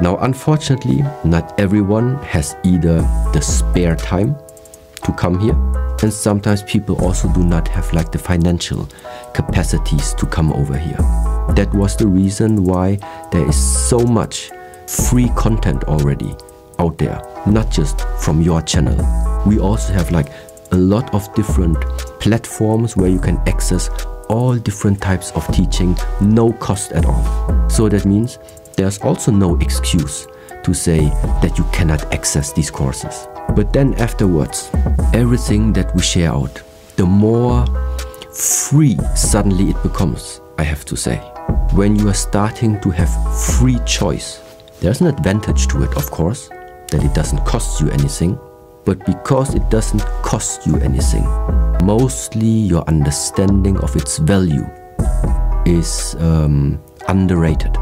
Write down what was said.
Now, unfortunately, not everyone has either the spare time to come here, and sometimes people also do not have like the financial capacities to come over here. That was the reason why there is so much free content already out there, not just from your channel. We also have like a lot of different platforms where you can access all different types of teaching, no cost at all. So that means there's also no excuse to say that you cannot access these courses. But then afterwards, everything that we share out, the more free suddenly it becomes, I have to say. When you are starting to have free choice, there's an advantage to it, of course, that it doesn't cost you anything. But because it doesn't cost you anything, mostly your understanding of its value is um, underrated.